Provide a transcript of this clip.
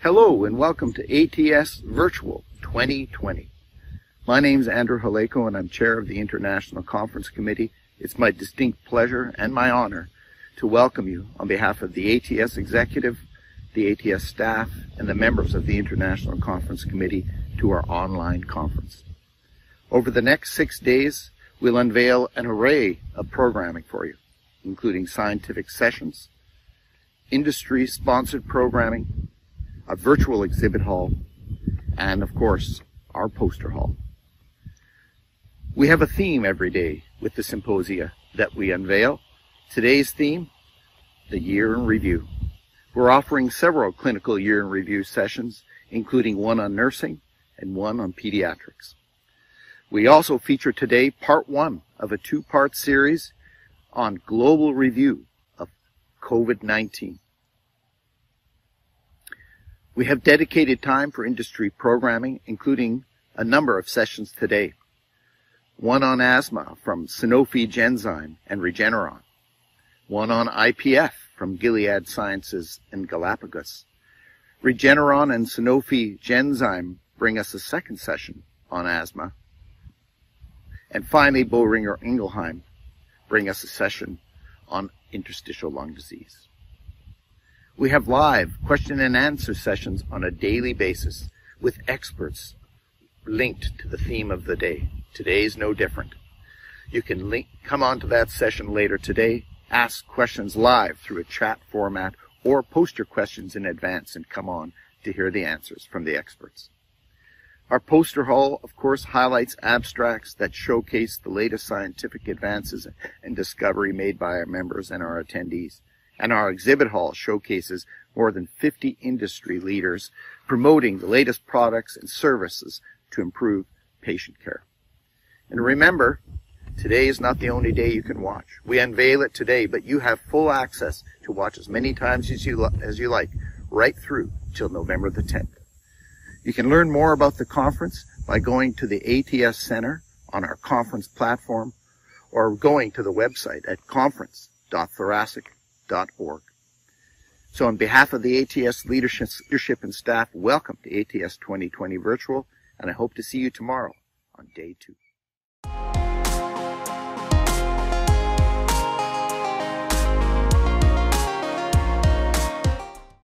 Hello and welcome to ATS Virtual 2020. My name is Andrew Halayko and I'm chair of the International Conference Committee. It's my distinct pleasure and my honor to welcome you on behalf of the ATS executive, the ATS staff, and the members of the International Conference Committee to our online conference. Over the next six days, we'll unveil an array of programming for you, including scientific sessions, industry-sponsored programming, a virtual exhibit hall, and of course, our poster hall. We have a theme every day with the symposia that we unveil. Today's theme, the year in review. We're offering several clinical year in review sessions, including one on nursing and one on pediatrics. We also feature today part one of a two-part series on global review of COVID-19. We have dedicated time for industry programming, including a number of sessions today. One on asthma from Sanofi Genzyme and Regeneron. One on IPF from Gilead Sciences and Galapagos. Regeneron and Sanofi Genzyme bring us a second session on asthma. And finally, Boehringer Ingelheim bring us a session on interstitial lung disease. We have live question and answer sessions on a daily basis with experts linked to the theme of the day. Today is no different. You can link, come on to that session later today, ask questions live through a chat format, or post your questions in advance and come on to hear the answers from the experts. Our poster hall, of course, highlights abstracts that showcase the latest scientific advances and discovery made by our members and our attendees. And our exhibit hall showcases more than 50 industry leaders promoting the latest products and services to improve patient care. And remember, today is not the only day you can watch. We unveil it today, but you have full access to watch as many times as you, as you like, right through till November the 10th. You can learn more about the conference by going to the ATS Center on our conference platform or going to the website at So on behalf of the ATS leadership and staff, welcome to ATS 2020 Virtual, and I hope to see you tomorrow on day two.